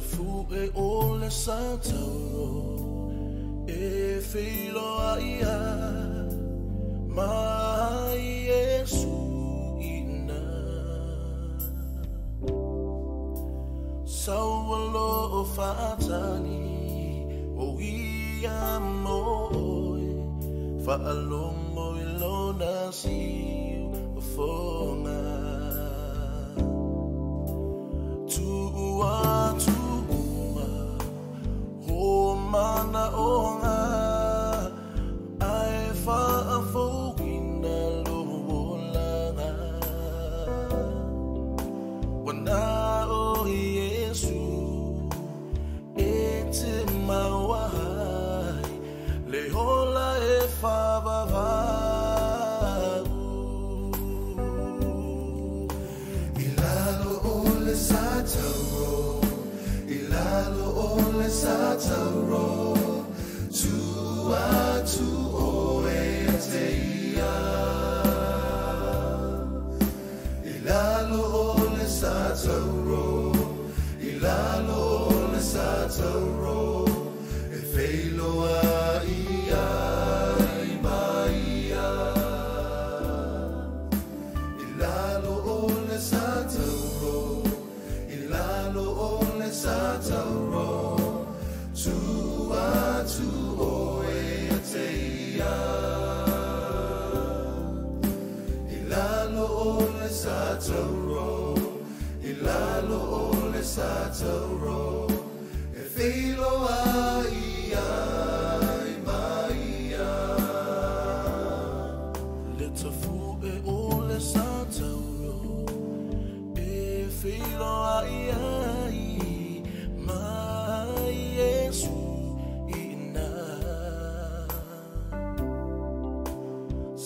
să e o le lăsa E filo aia Mai Iesu ina Sau lo fatani O ia moi Fa alongo ilona siu Fonga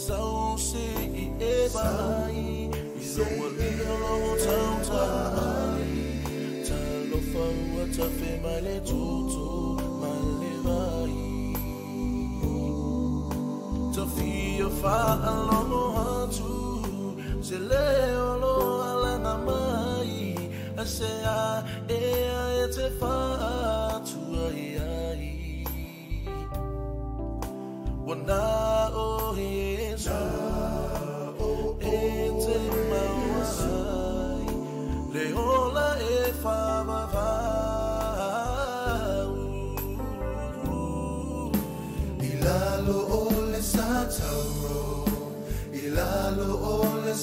sauce ebayi izowalilo tawtayi talofawa tafemale tutu malebayi tafio faalolohatu zeleoloalanamai asea ea etefatuaiai wanaa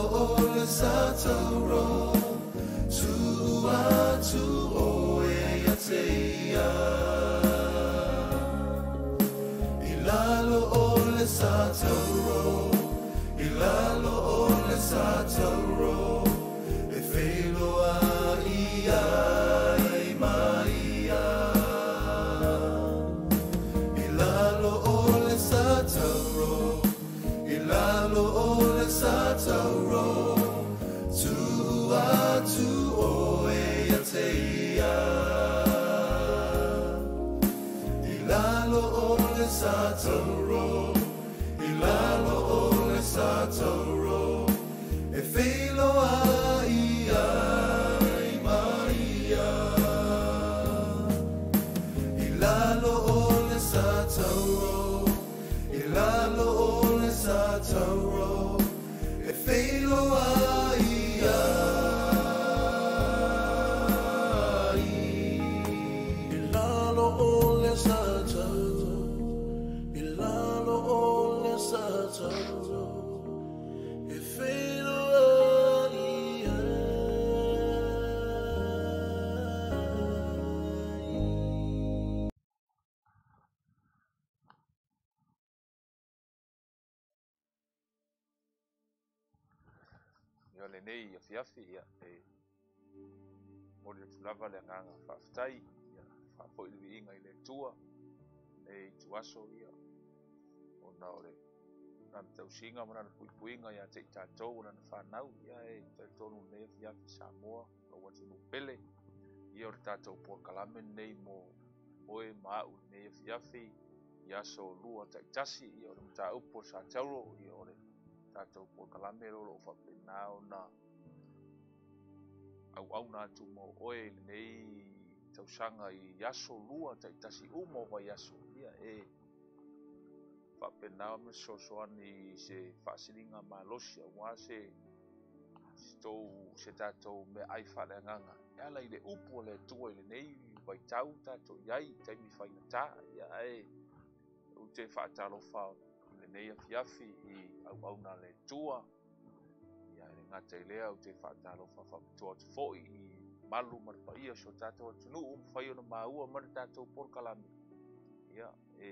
ole satoro tua tu oe ya ilalo ole satoro ilalo ole satoro siasi ia e o le tulava le agaga faafetai ia faafoʻi le viiga i le atua e i tuaso ia ona o le lana tausiga ma lana puipuiga iā te i tatou o lana fanau ia e taitonu lē fiafi samoa laua tunuu pele ia o le tatou puakalame nei mo oe ma aʻu lenei afiafi i aso lua taʻitasi ia o le mataupu o sa tauro ia o le tatou puakalame lo loo faapena ona auauna atu mo oe lenei tausaga i aso lua taʻitasi uma o vaiaso ia e faapena ma soasoani se faasiliga malosi auā se setou se tatou meaʻai faaleagaga e ala i le upu o le atua i lenei vaitau tatou iai taimi fainatā ia ae ou te faatalofa lenei afiafi i auauna le atua ngata i lea o te faatalofa faamitoa o te foʻi i malu ma le paia so tatou atunuu ma fai ona maua ma le tatou polokalami ia e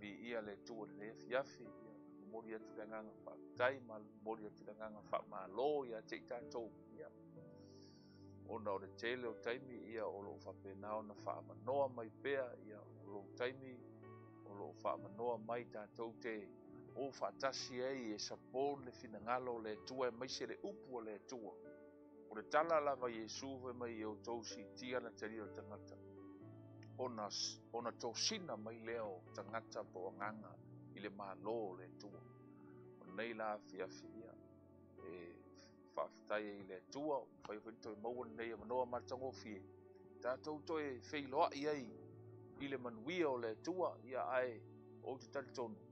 viia le tua lele afiafi ia momoli atu le agaga faatai ma momoli atu le agaga faamālō iā teʻi tatou ia ona o le tele o taimi ia o loo faapena ona faamanoa mai pea ia o lou taimi o loo faamanoa mai tatou te o fatasi ai e sa pō le finangalo le tua e mai se le upu o le tua. O le tala lava Yesu ve mai e o tau si tia na teri o tangata. Ona, ona tau sina mai leo tangata po anganga i le mālo o le tua. O nei la fia fia e whaftai i le tua o fai whintoi maua nei e manoa matango fie. Tātou toi whei loa i ai i le manuia o le tua i a ai o te tali tonu.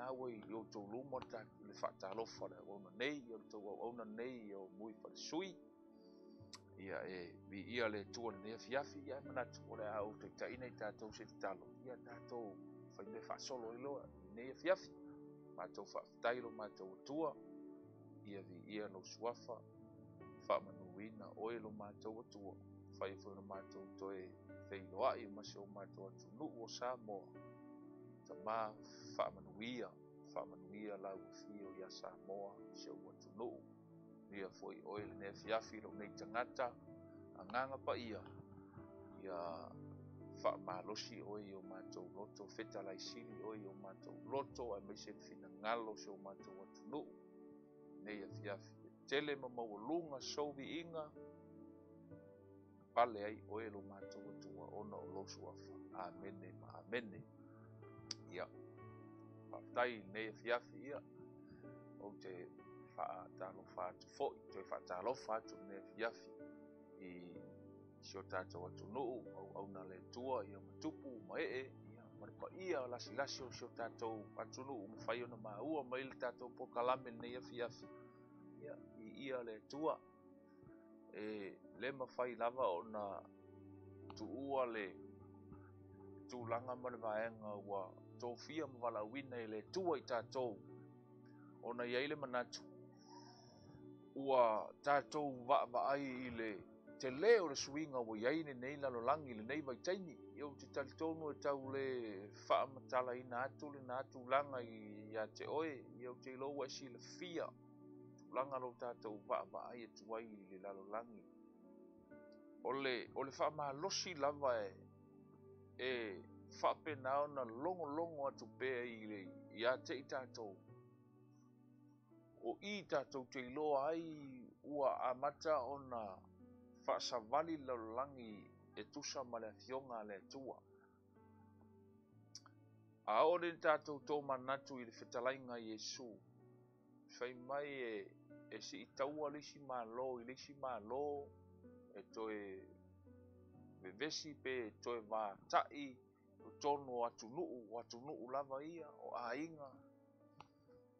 na we yo to lu mo ta le fa ta lo fa o na nei yo to o o na nei yo mui fa sui ia e vi ia le tu ne fia fi ia mana tu le au te ta ina ta to se talo ia ta to fa le fa solo lo ne fia fi ma to fa tai lo ma to tua ia vi ia no suafa fa manuina o lo ma to tua fa i fo ma to to e fei loa ai ma se o ma to tu nu o sa mo ma Tamaa faamanuia faamanuia lauafio iā samoa to know. Nia ia foʻi oe lenei afiafi lounei nganga pa paia ia faamalosi oe i o matou loto fetalaisili oe i o matou loto ae maise finagalo se o matou atunuu nei afiafi e tele ma maualuga souviiga pale ai matu lo matou atuaona o losu wa fa. ma Amen. ia faafetai lenei afiafi ia ou te faatalofa atu foʻi toe faatalofa atu lenei afiafi i sio tatou atunuu auauna auna le tua ia ma tupu ma ee ia ma le paia o lasilasi o sio tatou atunuu mafai ona maua mai le tatou pokalame lenei afiafi ia i ia le tua e le mafai lava ona tuua le tulaga ma le vaega ua tofia ma valauina i le tua i tatou ona iai le manatu ua tatou vaava'ai i le telē o le suiga ua iai lenei lalolagi lenei vaitaini ia te talitonu e tau le fa'amatalaina atu lenā tulaga iā te oe ia u te ilou aisi e i le fia tulaga lou tatou vaava'ai atu ai i le lalolagi o le fa'amalosi lava e, e whapena ona longo longo atu pēa i rei, i a te i tātou. O i tātou te ilo ai ua amata ona whasawali laulangi e tusa ma le thionga le tua. A ore tātou tō manatu i le whetalainga Jesu, whai mai e, e si i taua lisi mā lō, i lisi mā lō, e toi vevesi pe e toi vā tai, o tono atu nuu, o atu nuu lava ia, o ainga.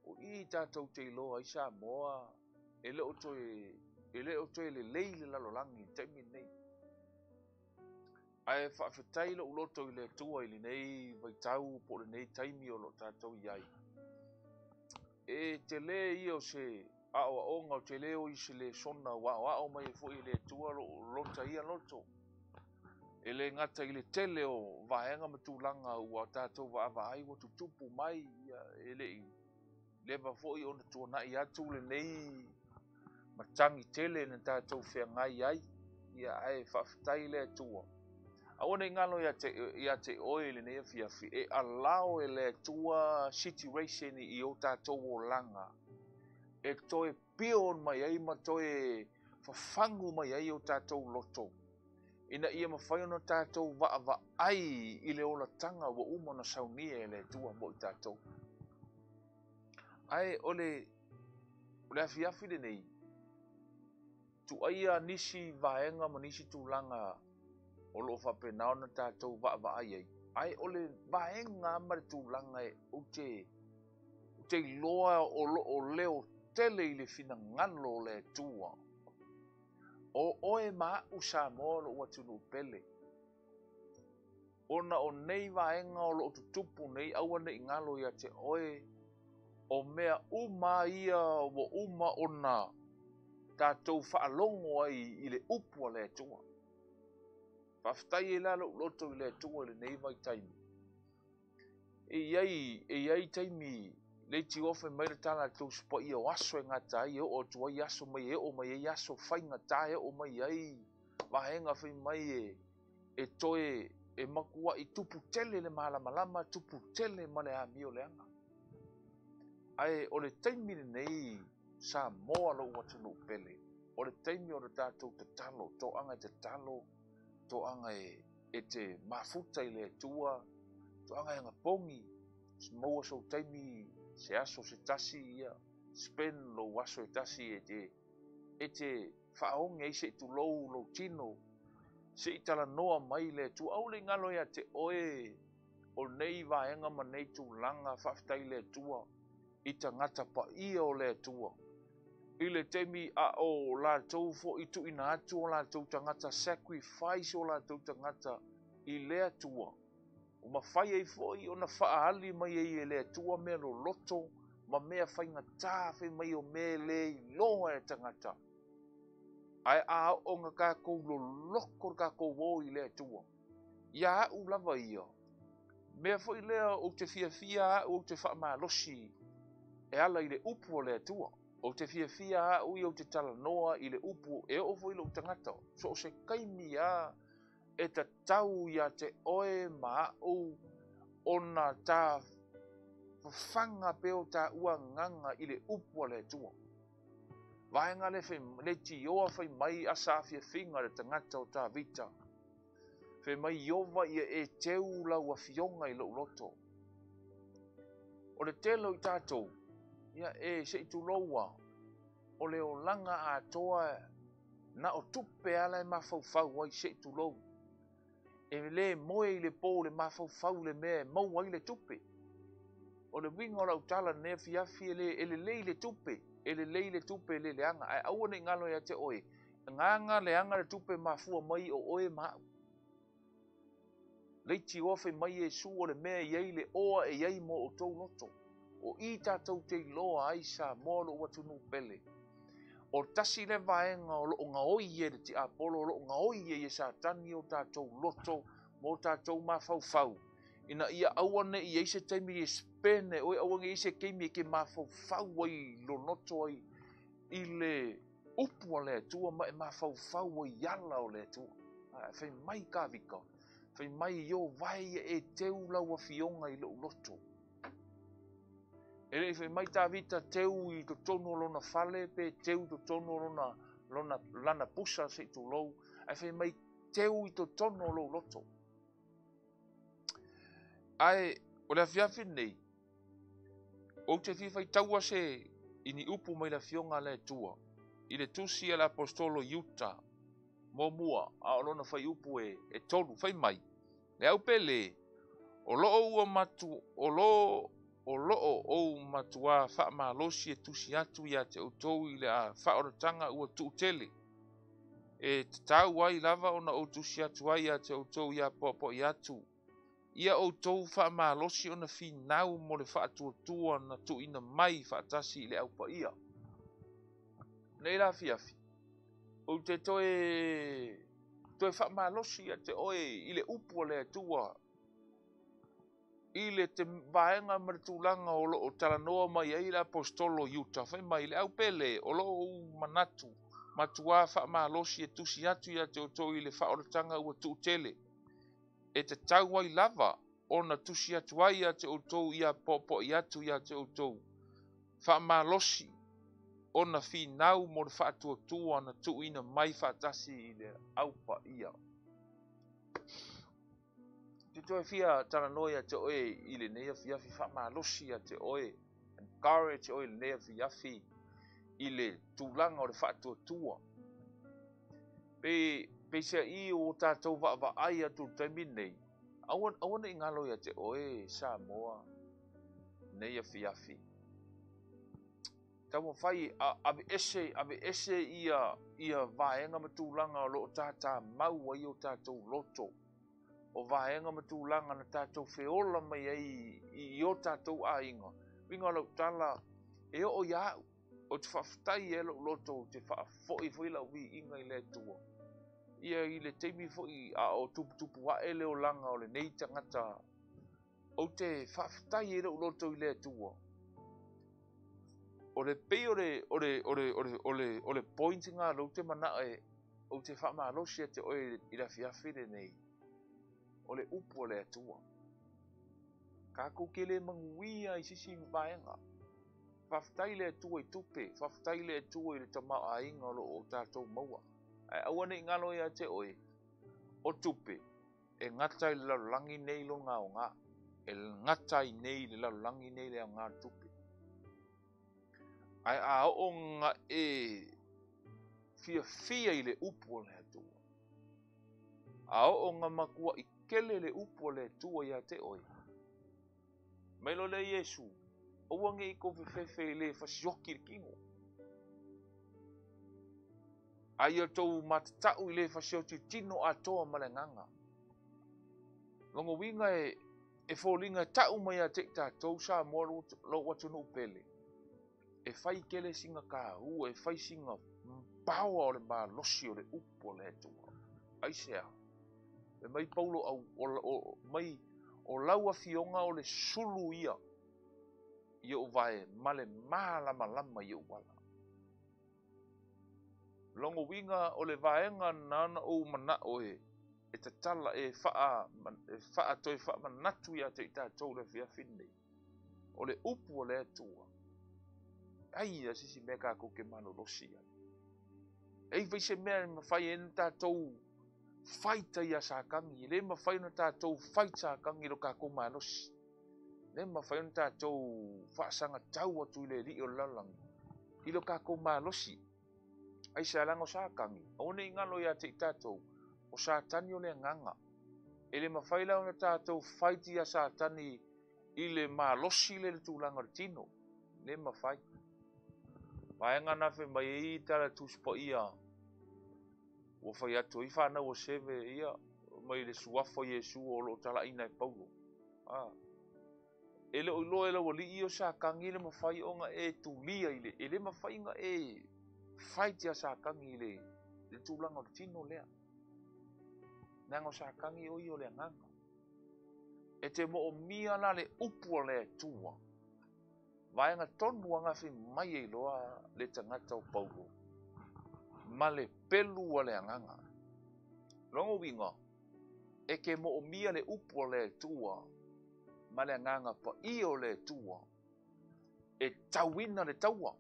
O i tātou te iloa i sā moa, ele o toi, ele o toi le leile lalolangi, teimi nei. Ai whaafetai lo uloto i le tua ili nei, vai tau po le nei taimi o lo tātou iai. E te le i o se a o a o te le i se le sona, wa o a o mai e fo i le tua lo lota ia loto. loto ele le ngata i tele o vaenga matulanga ua o tātou wa awa ai wa tutupu mai ele e le i le ba fo'i ona tuona i atu le nei matangi tele na tātou whea ngai ai ia ai whaftai le atua a ona i ngalo ia te, ia te oe le nei afi afi e alao ele le atua situation i o to o langa e toe pion mai ai ma toe fafangu mai ai o to lotou ina ia mawhai ono tātou waava ai i le ola tanga wa umona saunia e le tua mo i tātou. Ai ole, ole afiafi le nei, tu aia nisi vaenga ma nisi tūlanga o loo whapenao na tātou waava ai ai. ole vaenga ma le tūlanga e o te, o te loa o, lo, leo tele i le fina ngalo le tua. o oe ma u sa molo wa tunu pele. Ona o nei wa enga o lo tupu nei awa nei ngalo ya te oe o mea uma ia wo uma ona ta tau wha alongo ai i le upua le tua. Paftai e lalo loto i le tua le nei mai e e taimi. E yai e yai taimi, nei ti ofe mai re tala tau spo i o aso e ngata i e o tua i aso mai e o mai e i aso fai ngata e o mai ai vahenga fai mai e e toe e makua i tupu tele le mahala malama tupu tele ma le hami o leanga ae o le teimini nei sa moa lo watu no pele o le teimi o le tatou te talo to anga te talo to anga e, e, te mafuta i le tua to anga e ngapongi Smoa asau taimi se aso se tasi ia, spen lo waso e tasi e te, e te whaong e se tu lou lo tino, se itala noa mai le tu aule ngalo ia te oe, o nei vaenga ma nei tu langa whaftai le tua, i ta ngata pa ia o le tua. I le temi a o la tau fo i tu ina atu o la tau tangata, sacrifice o la tau tangata i le tua o mafai ai foi ona faaali mai ai e le atua mea lo loto ma mea faigatā fei mai o mea lē iloa e tagata ae aoʻoga kakou loloko kakou ō i le atua ia aʻu lava ia mea foʻi lea o te fiafia aʻu ou te faamalosi e ala i le upu o le atua ou te fiafia aʻu i ou te talanoa i le upu e oo foi lou tangata. so o se kaimi a e te tau ia te oe ma'u ona ta fanga peo ta ua nganga i le upua le tua. Vaenga le fe le ti yoa fe mai asa fia finga le tangata o ta vita. Fe mai yova ia e teu la ua fionga i lau loto. O le telo i tatou, ia e se i tuloua, o le o langa a toa na o tupe ala e mafau fau ai se i tuloua e le moe i le pou le mafaufau le mea e mau ai le tupe. O le winga o tala nea fiafi e le ele le le tupe, e le le le tupe le leanga, ai aua ne ngalo ia e te oe, nga leanga le tupe mafua mai o oe mau. Leiti ofe mai e su o le mea iei le oa e iei mo o tau loto, o i tatou te loa aisa molo watu nupele. loto o tasi le vaenga o loo nga oie le ti apolo o loo nga oie i sa tani o tātou loto mo tātou ma fau fau. Ina ia awane i eise teimi i spene oi awane i se keimi e ke ma fau fau ai lo noto ai i le upua le tua ma e ma fau fau ai yala o le tua. Fai mai kāwika, fai mai i o vai e teulau a fionga i loo loto. loto. Ere e mai tā vita teu i to tono lona fale, pe teu to tono lona, lona lana pusa se tu lou, e fe mai teu i to tono lou loto. Ai, o le afiafi nei, o te fifai taua se i ni upu mai la fionga le tua, i le tusi al apostolo yuta, mō mua a lona fai upu e, e tolu, fai mai. Le au pele, o loo ua matu, o loo o loo ou matua faa maalosi e tusi atu ya te utou ile a faa orotanga ua tuutele. E tatau wai lava ona o tusi atu wai ya te utou ya popo i atu. Ia utou faa maalosi ona fi nau mole faa tuatua na tu ina mai faa tasi ile au pa ia. Neila fi afi. O te toe... Toe faa maalosi ya te oe ile upo le atua ile te vaenga maritulanga o loo talanoa mai ai apostolo yuta fai mai le au pele o loo manatu matua faa maa losi e tusi atu ya te otoi le faa oratanga ua tuutele e te tauai lava o na tusi atu ai ya te otoi ia popo i atu ya te otoi faa maa losi o na fi nau mor faa tuotua na tuina mai faa tasi i le aupa ia. tu toi fia tanga noi a te oe i le nei afi afi wha malosi a te oe encourage oe le nei afi afi i le tūlanga o le whātua tua. Pe, pe sea i o tātou wa wa ai atu taimi nei, awan, awan i ngalo ia te oe sa moa nei afi afi. Tamo whai, abe ese, abe ese ia, ia vaenga ma tūlanga o lo tātā mau ai o tātou loto. o vaenga ma tūlanga na tātou feola mai ai i, i o tātou a inga. Winga lau tala e o iau o te whaftai e lau loto te whaafoi fwi lau vi inga i le tua. Ia i le teimi fwi a o tupu tupu wa ele o langa o le neita ngata o te whaftai e lau loto i le tua. O le pei o le, o le, o le, o le, o le, o le pointinga lau te mana e o te whaamalosia te oe i la nei o le upu o le atua. Ka ku ke le manguia i sisi mbaenga. Fafutai le atua i tupe, fafutai le atua i le tama a inga lo o tātou maua. Ai awane i ngalo i a te oi, o tupe, e ngatai le langi nei lo ngā o ngā, e ngatai nei le langi nei le ngā tupe. Ai a o ngā e fia fia i le upu o le atua. A o ngā makua i kele le upo le tua ia te oi. Mailo le Yesu, au ange i kofi fefe le fasioki le kingo. Ai o tou matatau i le fasioti tino a toa male nganga. Longo winga e, e fōlinga tau mai a te ta tou sa moro lo watu no pele. E fai kele singa ka hua, e fai singa pāua o le mā losi o le upo le tua. Ai se au me mai paulo au o, o, mai o laua fionga o le sulu ia ia o vae male malama lama ia o wala longo winga o le vaenga nana o mana o e e te tala e faa e faa toi faa manatu ia te ita tau le via finne o le upu o le atua ai ia sisi meka ko ke mano rosia ai e vise mea ma fai enta ta tau faita ia sa kangi le ma fai no ta tou faita kangi lo ka ko manos le ma fai no ta tou fa sanga tau o tu le li o lalang i lo ka ko manos ai sa lango sa kangi o nei nga lo ia te ta tou o sa tani o le nganga e le ma fai lao no ta tou faita ia sa tani i le ma losi le tu langar tino le ma fai Paenga nafe mai e i tala tuspo ia. ua fai atu ai whanau o seve ia mai le suafo Iesu o lo tala ina e paulo. Ah. Ele o ilo ele wali iyo sa kangi le mawhai o nga e tulia ile. Ele mawhai nga e whaitia sa kangi ile. Le tūlanga o tino lea. Nango sa kangi o iyo le nganga. E te mo o mia la le upua le tua. Vaenga tonu anga fi mai e loa le tangata o paulo. Male pelu o le anganga. Rongo winga, e ke mo o mia le upo le tua, ma le anganga pa i o le tua, e tawina le taua,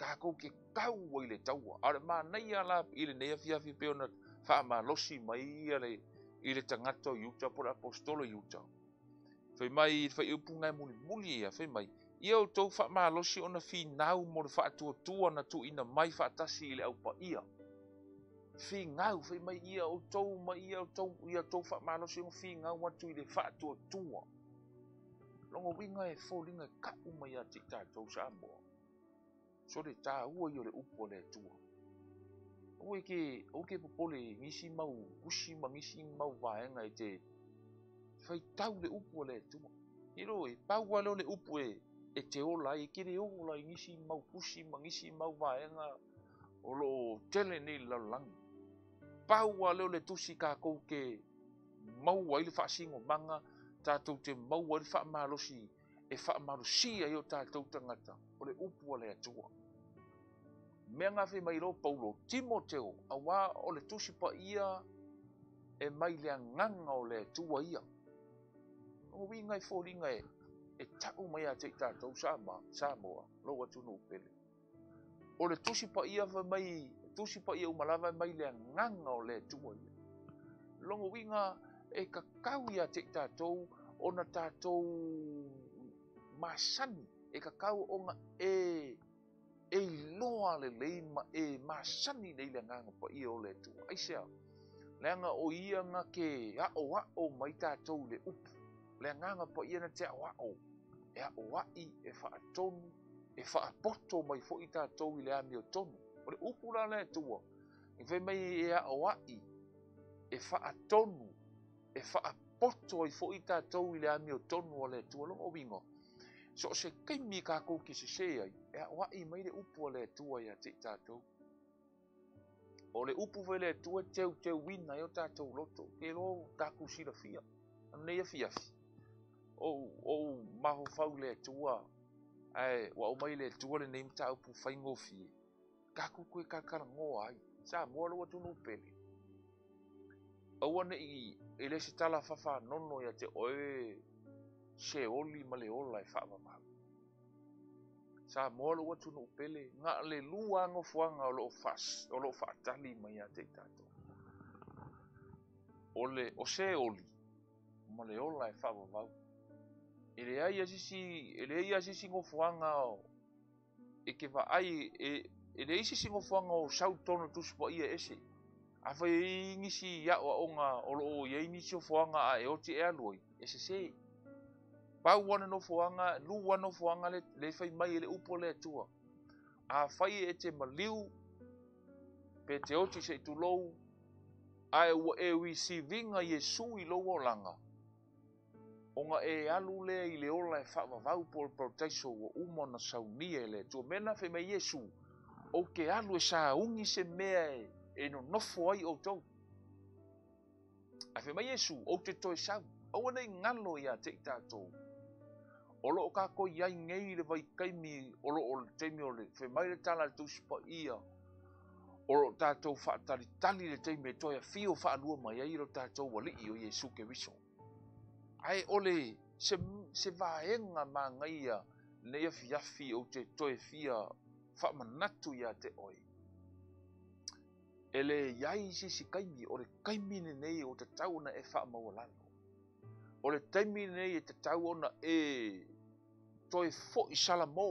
ka kou ke kau o i le taua, are ma nei ala i le nea fia fia peona, faa ma losi mai i le, i le tangata o yuta, pora apostolo yuta. Fai mai, fai upu ngai muli muli ea, fai mai, ia o tau faa ma losi o na fi nau mo le faa tua tua na tu ina mai faa tasi i au pa ia. phi ngau phi mai ia o tou mai ia o tou ia tou fa malo si fi ngau wa tui le chùa tu tu longo winga e fo linga ka u mai a ti ta tou sa mo so le ta u yo để upo le tu o ke o ke po le ngisi mau kushi ma ngisi mau va nga te fai tau le upo le tu ilo e pau wa le để e e te ola i kere ola i ngisi mau kushi ma ngisi mau va nga o lo tele nei lalangi paua leo le tusi kākou ke maua i le faasigo maga tatou te maua i le faamalosi e faamalosia i o tatou tagata o le upu a le atua mea gafe mai lo paulo timoteo auā o le tusi ia, e mai le agaga o le atua ia ngai i foliga e e taʻu mai iā teʻi tatou sa ma sa moa lou atunuu pele o le tusi ia fa mai tusi po ia umalava mai le nganga o le tumo ia. Longo winga e kakau ia te tātou o na tātou masani e kakau o nga e e loa le leima e masani nei le nganga po ia o le tumo. Aisea, leanga o ia nga ke ao ao mai tātou le upu. Leanga po ia na te a ao ao e ao i e faa tonu e faa poto mai fo i tātou i le ami o tonu o le upu lana e tua i fai mai e a o e fa a tonu e fa a poto i fo i tātou i le ami o tonu o le tua longa o wingo so se keimi ka kou ki se sea e a o mai le upu o le tua i a te tātou o le upu vai le tua teu teu wina i o tātou loto ke lo kaku sila fia anu nei a fia fi o o maho fau le tua ai wa o mai le tua le nei mta upu fai ngofie kakukue sa mua lua tunupele aua neʻi e lesi tala fafanono iā te oe seoli ma le ola e faamamau sa moa lou atu nuu pele gaʻale lua agofoaga o loo o loo faatali ma iā te i tatou o le o seoli ola e faavavau e leai asisi e leai asisi gofoaga e ke vaai e e le isi singo fuanga o sau tono tusu po ia ese. A fai e ingisi ia o aonga o loo i e ingisi o fuanga a e oti e aluoi, ese se. Pau wana no fuanga, lu wana no fuanga le, le fai mai e le upo le atua. A fai e te maliu, pe te oti se tu lou, a e ua e ui si vinga i e sui lou o langa. Onga e alu le i le ola e fa'a vau por protaiso o umo na saunia e le atua. Mena fai mai e sui. o ke alu e saungi se mea e, e no nofo ai outou afe mai iesu ou te toe sau aua nei galo iā te i tatou o loo kako iai gei le vaikaimi o loo le taimi o le femai le tala le tusi paia o loo tatou faatalitali le taimi e toe afio faalua mai ai lo tatou alii o iesu keriso ai ole se, se vaega magaia nei afiafi ou te toe fia whamanatu ia te oi. Ele iai si si kaimi, o le kaimine nei o te tauna e whamau lango. O le taimine nei e te tauna e toi fo i salamo.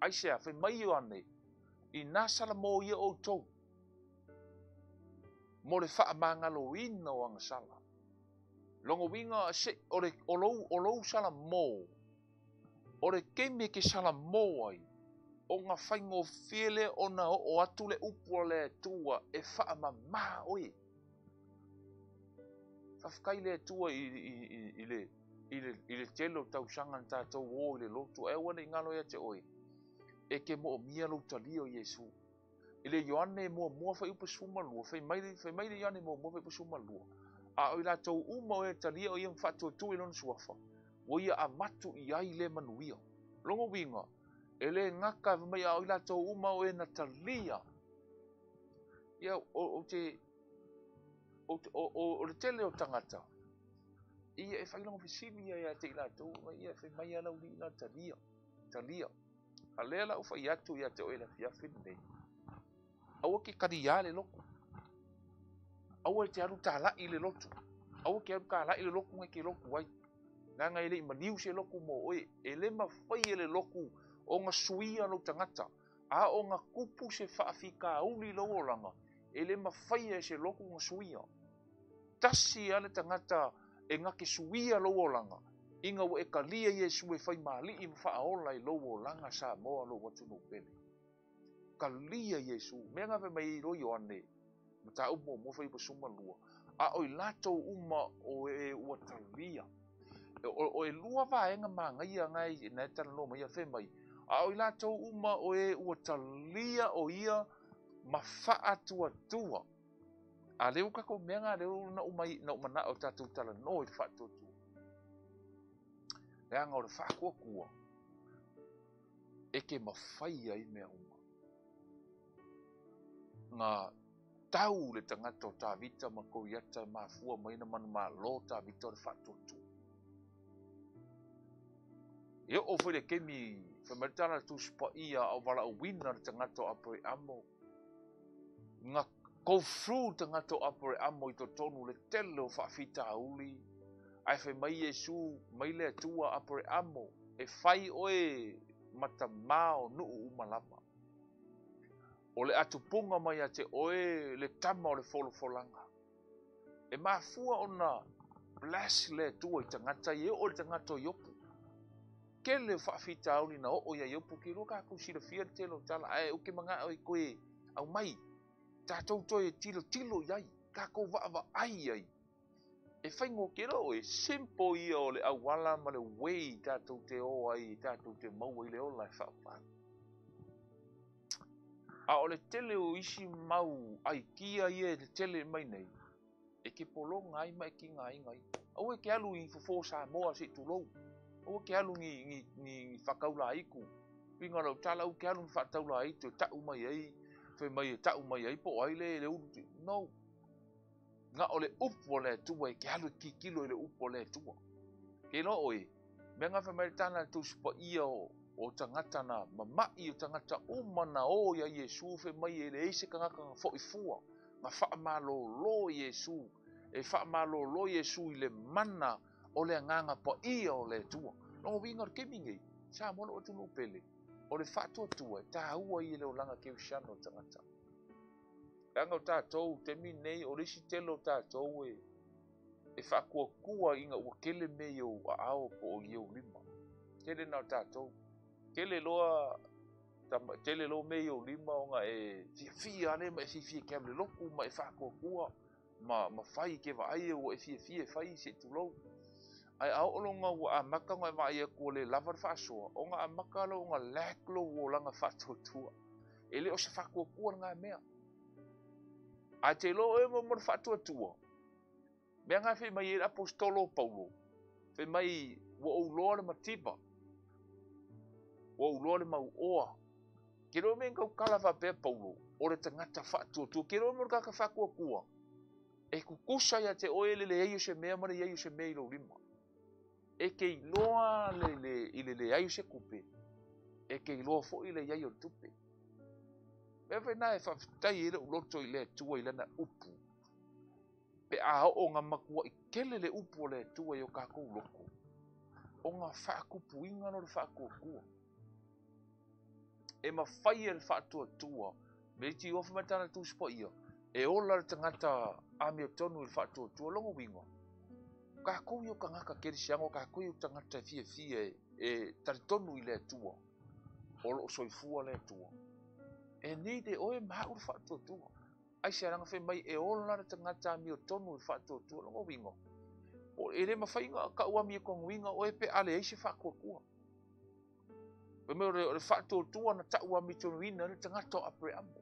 Aise a whai mai ane, i nā salamo ia o tou. Mo le whamangalo ina o anga salam. Longo winga a se, o le olou, olou salamo. O le keme ke salamo ai o ngā whaingo whele o nā o atu le upua le tua e wha ma mā oe. Whawhkai le tua i, i, i, i, le, i, le, i le telo tau sangan tātou o i le lotu e wane i ngalo ia te oe. E ke mo o mia lo ta lio Jesu. I le Ioane mo e mua, mua whai upa suma lua. Whai maile, whai Ioane mo mua whai upa suma lua. A oi la tau umau e ta lio i am whatua tu i lona suafa. Wo ia a matu i ai le manuia. Longo winga. Longo winga. e le ngaka mai a o i latou uma o e na talia ia o, o te o, o, o, o le tele o tagata ia e failogo fesili ia iā te i latou uma ia e faimai a laulii la talia talia a lea laʻu fai atu iā te oe lafiafi lenei aua ke kaliā le loko aua e te alu talaʻi le lotu aua ke alu talaʻi le loku gai ke loku ai na gai leʻi maniu se loku mo oe e le mafai e le loku o nga suia no tangata, a o nga kupu se whaafika auli loranga, e le mawhaia e se loko nga suia. Tasi ale tangata e ngake suia loranga, inga wa e kalia Yesu e fai maali i mwhaaola i loranga sa moa lo watu no pene. Kalia Yesu, mea ngawe mai roi o ane, mta umo mo fai pa suma lua, a oi latou uma o e ua talia. E o, o e lua vaenga maa ngai a ngai, e nai tana no mai a whemai, mai, au i lātou uma o e ua talia o ia ma faa tua tua. A leo kako meanga leo na uma na umana o tatu tala no i faa tua tua. Leanga o le faa kua kua. Eke mawhaia ai mea uma. Nga tau le tangata o tā vita ma kou iata ma fua ma ina manu ma lo tā vita o le tua tua. Eo o fwere kemi Pemerintah tu supaya ia awal winner tengah tu apa yang amu. Ngak kofru tengah tu apa yang amu itu tonu le telo fa fita uli. Aife mai Yesu mai le tua apa yang amu. E fai oe mata mau nu umalama. Ole atu punga mai ate oe le tama o le folo folanga. E mafua ona bless le tua i tangata ye o le tangata yopu. kele fa fita ni na o ya yopu ki roka ku shira fiel telo tala ai o ke manga o ko e au mai ta tou to e tilo tilo yai ka ko va ai ai e fai ngo ke ro e simple i o le awala ma le wei ta tou te o ai ta tou te mau i le o lai fa a o le tele o isi mau ai kia ia le tele mai nei e ke polo ngai mai e ki ngai ngai au e ke alu i fufo moa si tulou o ke alu ni ni ni fakaula iku pinga lo tala o ke alu fakaula ai to ta umai ai fe mai e ta umai ai po ai le le u no nga ole up wole tu we ke alu ki kilo le up tu ke no oi me nga fe mai tana tu spo io o tangata na mama i o tangata o mana o ya yesu fe mai e le e se kanga kanga fo i fua ma fa ma lo lo yesu e fa ma lo lo yesu le mana o le agaga poia o le atua logoiga o le kemiga i sa mo loo tunuu pele o le faatuatua e tāua ia le olaga keusiano o tagata aga o tatou temini nei o le isi tele o tatou e e faakuakua iga ua kele me iou aao po o iou lima tele na o tatou tele loa tele lo me iou lima oga e fiafia ale ma e fiafia keamale loku ma e faakuakua ma ma fai kewaai ua e fiafia e fai seitulou ai au e o longa wa a maka ngai mai e kole lava fa so o nga a maka lo nga lek lo wo langa fa to tu ele o se fa ko ko nga me te lo e mo mor fa to tu me nga fi mai e apostolo paulo fe mai wo o lord ma tipa wo o lord ma oa, ke ro me ka kala fa pe paulo o re ngata ta fa to tu ke ro mo ka fa ko e ku kusa ya te oelele e yo se me amare e se me lo limo e ke inoa le le i le le ai se kupe e ke inoa fo i le ai o tupe me ve na e fa tai e o loto i le tua i le na upu pe a ho o nga makua i kele le upu o le tua i o kako u loko o nga fa kupu inga no le fa kuku e ma fai e le fa tua tua me ti ofa matana tu spo ia e o la le tangata a mi tonu i le fa tua tua longo wingo kakou iu kagaka kelesiaga o kakou iu tagata fiafia e talitonu i le atua o loo soifua le atua e nei te oe maau le faatuatua aisialaga fe mai e ola le tagata amiotonu i faatuatua logowigo o e lē mafaiga kauami e koguiga oe pe aleai se faakuakua oema o le faatuatua na taʻuamitonuina le tagata o apereamo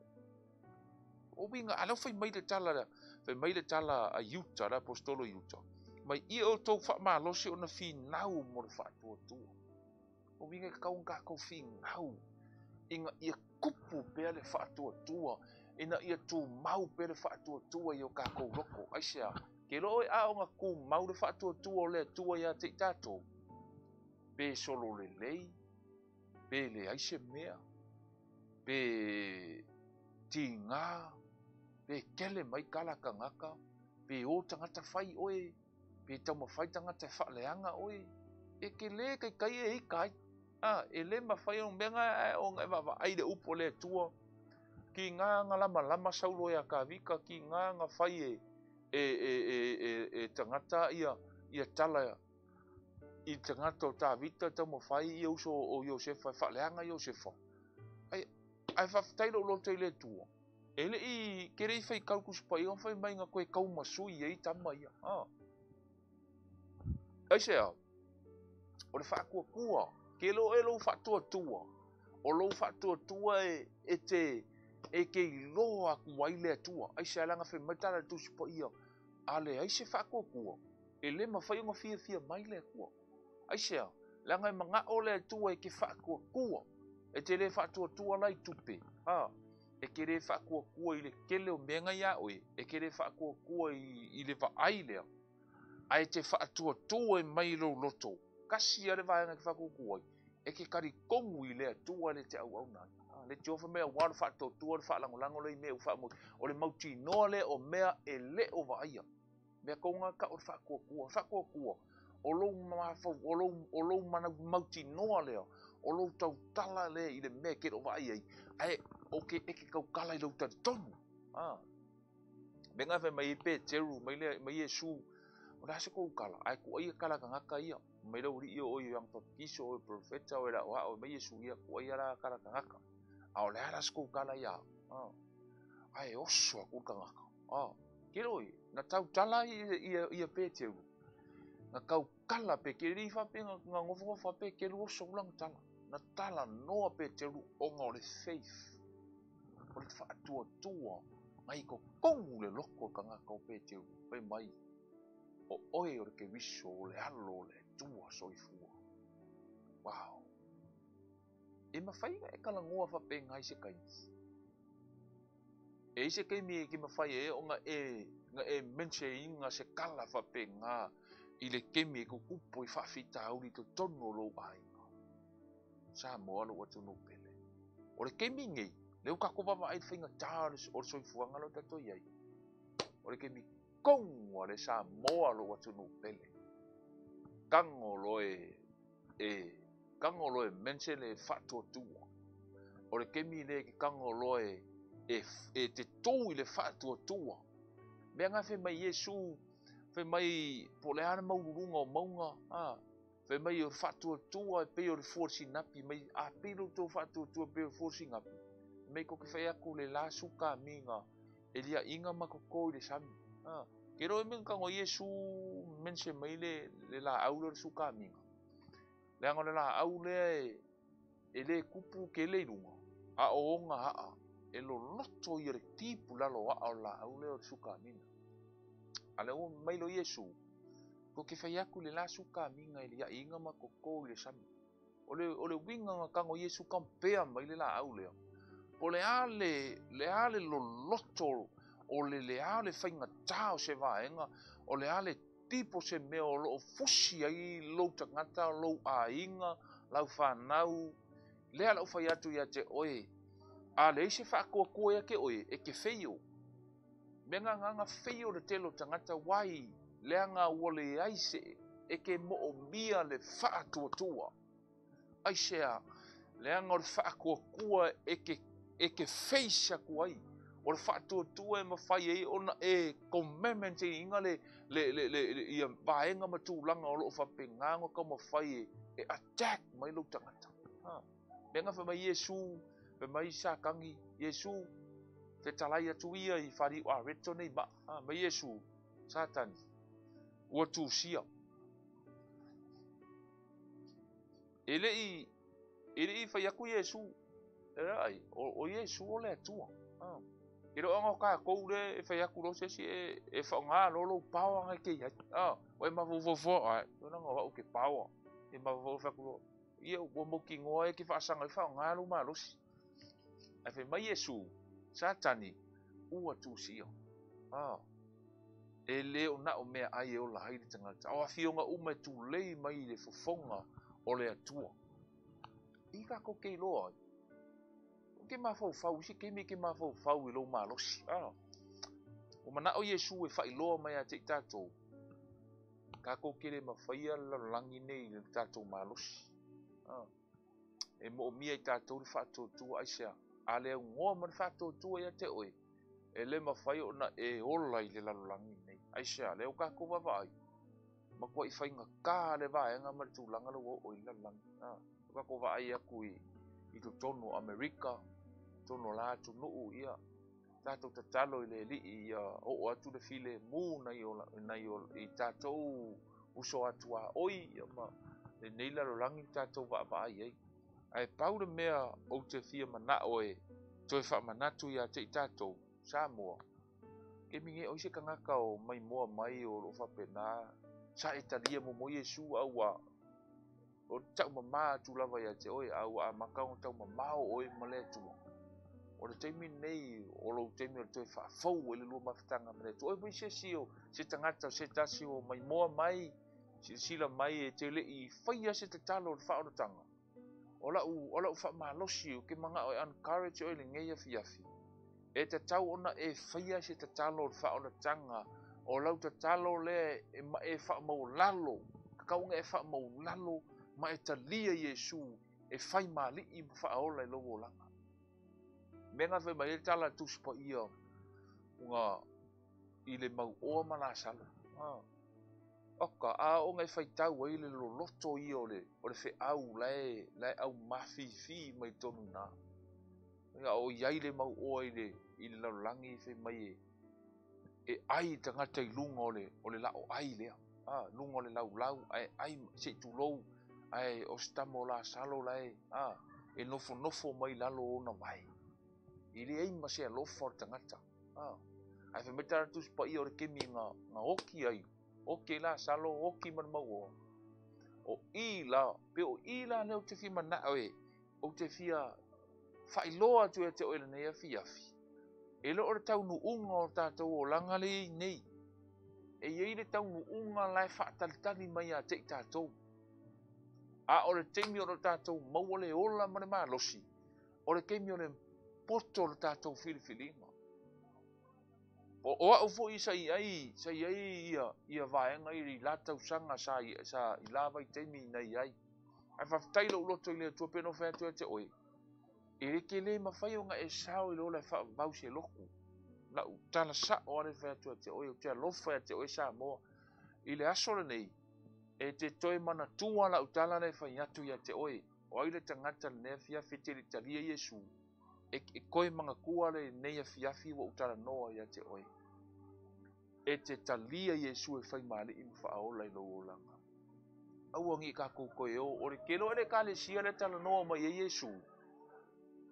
o wiga alau fai mai le tala fai mai le tala a iuta le apostolo iuta mai i o tau wha ma losi o na fi nau mo le wha tua tua. O winga ka kau ngā kau fi nau, e nga ia kupu pēr le wha tua tua, e nga ia mau pēr le wha tua tua i o ka kau loko. Ai sea, ke lo oi e a o ngā kū mau le wha tua tua o le tua i a te tātou. Pē solo le lei, pē le aise mea, pē tī ngā, pē kele mai kalaka ngaka, pē o tangata fai oe, pe tau mawhai tanga te whaleanga oi, e ke le kai kai e kai, a e le fai o menga e o ngai wawa aire upo le tua, ki nga nga lama lama saulo e a ka vika, ki nga nga fai e, e, e, e, e, e tangata ia, ia tala i tangata o tā vita tau mawhai i uso o Iosefa, e whaleanga Iosefa, ai, ai whaftaira lo lote e le tua, Ele i kere i whai kaukus pa i o whai mai ngā koe kau e i tamma ia. Ah. e se o le fakua kua ke lo e lo fatua tua o lo fatua tua e e te e ke lo aku wai le tua ai se alanga fe metala tu si po ia ale ai se fakua kua e le ma fai unga fia fia mai le kua ai se langa e manga o le tua e ke fakua kua e te le fatua tua lai tupe ha e kere fakua kua i le kele o menga ia oi e kere fakua kua i, i le va ai lea ai te whaatua tua e loto, kasi are vāenga ki whakoku e ke kari kongu i lea tua le te au au nai. Ah, le te ofa mea wāru whaatua tua le whaalango lango lei mea ufa mo, o le mauti noa le o mea e le o vaia. Mea kounga ka o le whakoku ai, whakoku o lou mafau, o lou, o lou manau mauti noa lea, o lou tau tala lea i le mea kero vāi ai, ai, o ke eke kau kalai lou tonu. Ah. Benga fe mai e pe teru, mai, lea, mai e su, Ora se ku kala, ai ku ai kala ka ngaka ia. Me lo uri io oi yang tokiso o profeta o era o o me yesu ia ku ai ara kala ka ngaka. A ole ara se ku kala ia. Ah. Ai osso ku ka ngaka. Ah. Kiroi, na tau tala ia ia ia pete. Na kau kala pe ke rifa pe nga ngofo fa pe ke lu osso ulang tala. Na tala no pe te lu o nga ole faith. Ole fa tua tua. Ai ko kongule loko ka ngaka o pete. Pe mai. Pe mai. o oe o ke wiso o le alo le tua soifua wow e mawhaiga e kalangoa whapenga i se kaisi e se kei mi ki mawhai e o nga e nga e mense i nga se kala whapenga i le kemi ko kupo i whawhita auri to tono lo ainga sa moa lo watu no pele o le kemi ngei leo ka kopa ma ai whainga tāres o soifuanga lo tato iai o le kemi kong o le sa moa lo watu nu pele. Kang o lo e, e, kang o lo e mense le fatu atua. O le kemi le ki kang o lo e, e, e te tou i le fatu atua. Mea nga fe mai Yesu, fe mai pole ana maurunga o maunga, a, fe mai o fatu atua e pe o le fuorsi napi, mai a pilo to fatu atua pe o fuorsi napi. Mei ko ke fe aku le la suka minga, e lia inga mako koi le sami. Ah, 기로면 강어 mense maile le la aula su camino Le la aula ele kupu que le A oonga a E lo noto la lo a la aula su caminho. Ale un mailo Yesu. kokifayaku ke la le la su camino ele ya inga ma le sami. Ole ole winga kango Yesu kampea maile la aula. Po pues le ale le ale lo o le lea le whainga tāo se vāenga, o lea le tipo se mea o loo fusi ai, lou tangata, lou āinga, lau whānau, lea lau whai atu ia te oe, a le se whakua koea ke oe, e ke feio. nga nganga feio le telo tangata wai, le anga ua le aise, e ke mo o mia le whaatua tua. Aisea, lea ngā le whakua kua e ke, e ke feisa kua ii. o tu faatuatua e mafai ai ona e commitment e inga le le le le ia vaenga ma tu lang o lo fa pinga ngo ka mafai e, e attack mai lo tangata ha benga fa mai yesu pe mai sa kangi yesu te ya atu ia i fari o areto nei ba ha mai yesu satan o tu sia ele i ele i fa yaku yesu e ai o, yesu o le atua ha. i lo anga ka koure e fa yakuro se si e e fa nga lo lo pao anga ke ya a o ma vo vo vo a lo nga wa o ke pao e ma vo fa kuro i o bo mo ki ngoe ki fa sanga fa nga lo ma lo si a fe mai yesu sa tani u a tu si o a ah, e le o na o mea ai e o la haere tanga ta o a fionga u me tu lei mai le fofonga o le atua i ka ko ke loa ai ke mafaufau si kemi ke mafaufau i lou malosi ao o manaʻo iesu e faailoa mai iā te i tatou kakou kele mafaia lalolagi nei le tatou malosi e moʻomia i tatou le faatotua aisa a le augoa ma le faatotua iā te oe e le mafai ona e ola i le lalolagi nei aisa le o kakou vavaai ma kua i faigakā le vaega ma le tulaga lau oo i le lalolagi o kakou vaai aku i i totonu amerika trong nó là chúng nó ủi à cha trong cha cha lôi lệ lì ô à chúng nó phi lệ mu này yo này yo cha châu uso atua chua ôi ờ, mà này là lo lắng cha châu vạ vạ ấy ai bao được mẹ ông chơi phi mà nã ôi chơi phạm mà nã chui à chạy cha châu sa mùa cái mình nghe ôi sẽ căng cầu mày mua mai yo lo phạm bên na sa Italia mua mua Giêsu à wa o chau ma ma chu la vai che oi au a ma kaung chau ma ma oi ma le chu o le taimi nei o lou taimi o le toe faafou e le lua mafetaga ma le atu oe mai siasi o se tagata o se tasi o maimoa mai silasila mai e teleʻi faia se tatalo o le faaolotaga o laʻu o laʻu faamalosi o ke magaʻo e encourage oe legei afiafi e tatau ona e faia se tatalo o le faaolataga o lau tatalo lea e ma e faamaulalo kakauga e faamaulalo ma e talia iesu e fai malii ma faaola i lou olaga me nga ve mai tala tus po ia nga i le mau o mana sala ah oka à, ông ấy phải tau ai le lo loto i o le phải le fe au lai lai au mafi fi mai tonu na nga o iai le mau o ai le i le langi fe mai e ai tangata i lunga o le o le la o ai lea à, lunga o le lau lau ai ai se tu lâu, ai o stamo la salo lai ah e à, nofo nofo mai lalo ona mai Ili ei ma se alofa o tagata ah. ae femaita latu sipaia o le kemi ga ga oki ai oki la salo oki ma le o i la pe o i la lea ou te fia manaʻo e ou te fia faailoa atu e te fi lenei afiafi e loo le taunuʻuga o le tatou olaga leiai nei e iai le fa tal tani mai a te tatou a o le mi o lo tatou maua le ola ma le malosi o o le potolo tatou filifilima o oa'u fo'i sai ai sai ai ia ia vaega i la tausaga sa sa i la vaitaimi inai ai ae faafetai lo'u loto i le atua pena featu e te oe e lekelē mafai oga e sao i lola e faavavau se loku la'u talasa'o a le featu e te oe o te alofa e te oe sa moa i le aso lenei e te toe manatua la'u tala na e fai atu iā te oe o ai le tagata lenei afiafi te leitalia iesu e, e koe mga kuare nei a fiafi wa utara noa ia te oi. E te talia Yesu e fai maali i mwha aola i lo ulanga. Awangi ka koe o, ore kelo ere ka le sia le tala noa mai e Yesu.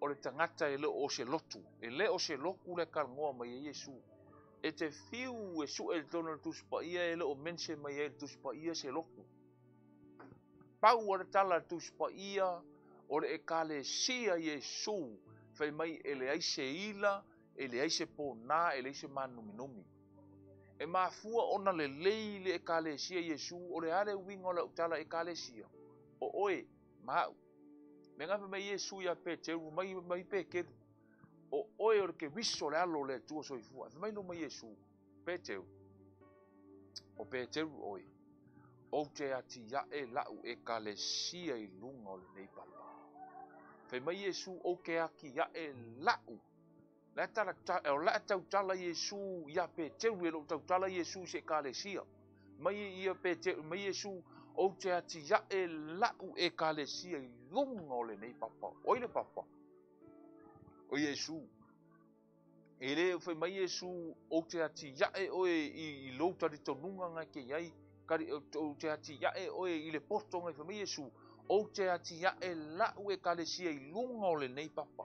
Ore tangata e le o se lotu, e le o se loku le ka ngoa mai e Yesu. E te fiu e su e tono tuspa ia e le o mense mai e tuspa ia se loku. Pau ore tala tuspa ia, ore e ka le sia Yesu. Yesu. fai mai ele leai se ila, e leai se pōnā, e leai se manuminumi. E māfua ona le leile e kālesia Yesu o le ale winga o le utala e kālesia. O oe, mau. Me ngape mai Yesu ia pē teru, mai, mai pē O oe o ke wiso le alo le tua soifua. Fe mai no mai Yesu, O pē teru oe. O te ati ia e lau e kālesia i lunga o le nei papa. ฟมาเยซูโอเคอากิยาเอลาอูและจักจเอลและเจ้าจัลาเยซูยาเปเจวิลเจ้าจัลลเยซูเชกาเลซิอาม่เยียเปเจไม่เยซูโอเคอจิยาเอลาอูเอกาเลซิอาลุงเอาเลยนี่ปะปโอ้ยเลยปะปโอเยซูเอเลฟมาเยซูโอเคอจิยาเอโอเออีโลกจะได้จงนุงงานเกยัยการโอเคอจิยาเอโอเออีเลปอตรงไอฟมาเยซู o te atia e la ue kale si e lunga o le nei papa.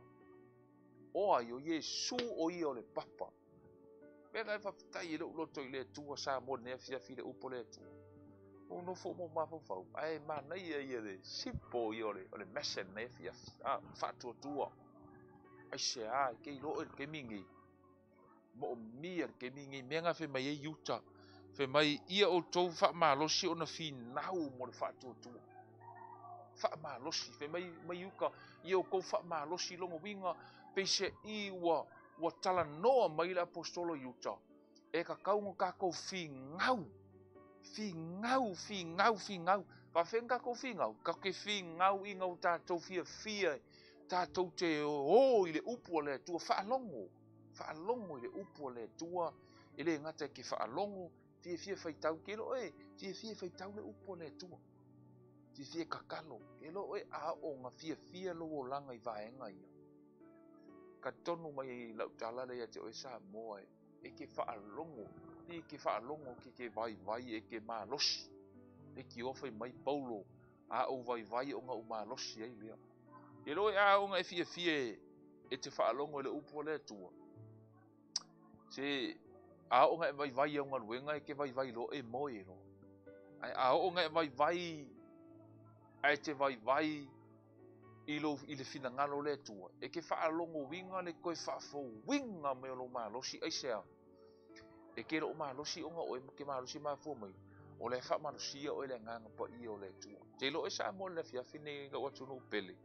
O ai o Yesu o i o le papa. Pega e whawhitai e loto i le tua sa mo nea fia file upo le tua. O no fo mo mafo fau. Ai ma nei e i le sipo i o le, o le mese nea fia whatua tua. Ai se a ke i loe ke mingi. Mo mi e ke mingi menga fe mai e yuta. Fe mai ia o tau wha ma losi o na fi nau mo le whatua tua. whaamalosi, whae mai, mai uka i o kou lo longa winga, peise i wa, wa tala noa mai la apostolo i uta. E ka kaunga ka kou whi ngau, fi ngau, fi ngau, whi ngau, wa when ka kou whi ngau, ka ke whi ngau i ngau tātou whia whia, tātou te o i le upu le longo fa longo i le upu le tua, ele le ngata ke whaalongo, fie fie fai tau ke roe, fie fie fai tau le upo le tu si si e ka kalo e lo e a o nga fia fia lo o langa i vae nga ia ka tonu mai e lau tala le ia te oe sa moa e e ke wha longo e ke wha longo ke ke vai vai e ke mā losi e ki ofe mai paulo a o vai vai o nga o mā losi ei lea e lo e a o nga e fia fia e, e te wha longo le upo le tua se a o nga e vai vai o nga luenga e ke vai vai lo e moe lo ai a o nga e vai vai ae te vai i lo i fina ngalo le tua e ke fa alongo winga le koe fa fo winga me lo ma lo si aise a e ke lo ma lo si onga o e ke ma lo si ma fo mai o le fa ma lo si o le nganga po i o le tua te lo e sa mo le fia fine nga watu no pele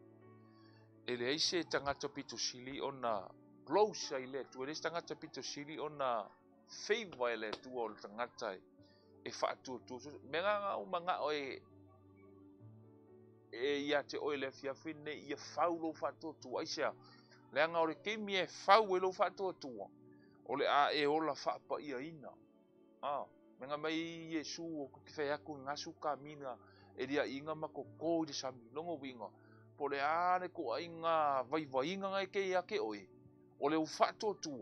ele ai aise tanga pito sili o na close ai le tua e le tanga pito sili o na favor le tua o le tanga e fa tu tu me nga o manga o e ia te oe fia fine ia fau lo fa to tu ai sia le anga ore ke mi e fau lo fa tu o a e ola fa pa ia ina a ah. menga mai yesu o ku ki fea ku nga su kamina e dia inga ma ko ko di sa mi longo winga po a ne ko ai nga vai vai nga ngai ke ia ke oi ole u fa to tu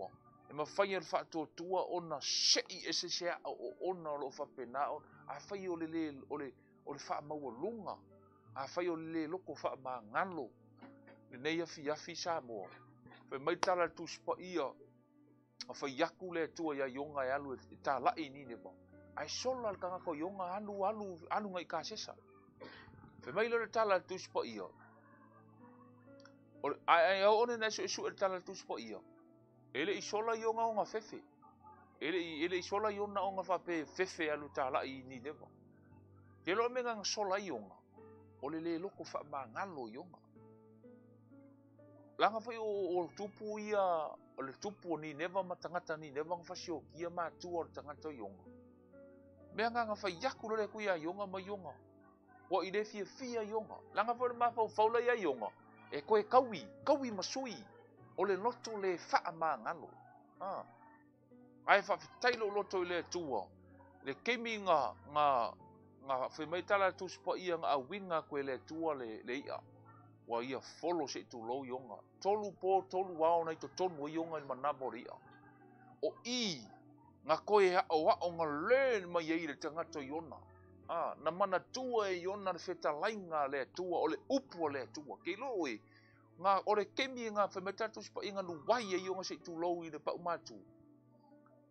e ma fai e fa tu o na shei e se sia o ona lo fa pena o a fai o le le o le fa ma wo lunga afai o le loko faamagalo lenei ya afiafi ya sa moa fe mai tala tuspa tusipaia afai yaku le ya yonga ioga ya e ini e talaʻi ai ma ae sola ko yonga anu alu anu alu gai kasesa fe mai lo le tala le tusipaia ae au one na suʻesuʻe e le tala le tusipaia ele i sola ioga oga fefe ele leʻi e leʻi e sola iona oga faapē fefe alu talaʻi i nine ma te loa me sola yonga olele le fa ma ngalo yonga. Langa fa o, o tupu ya o le tupu ni neva ma tangata ni neva fa sio kia ma tu o tangata yonga. Mea nga fa yaku le ku ia yonga ma yonga. Wa ide fia fia yonga. Langa fa ma fau faula ia yonga. E koe kawi, kawi masui. O le noto le fa ma ngalo. ha Ai fa fitailo loto ile tua. Le kemi nga, nga nga fwe mai tala tu sipa ia nga a winga kwe le tua le, le ia. Wa ia folo se tu lo yonga. Tolu po tolu wao nei to tonu i yonga i manabo le ia. O i nga koe ha o ha o nga learn ma yei le tangato yona. Ah, na mana tua e yona na feta lainga le tua ole le upua le tua. Kei lo e. Nga ore kemi e nga fwe mai tala tu sipa ia nga nu wai e yonga se tu lo i le pa umatu.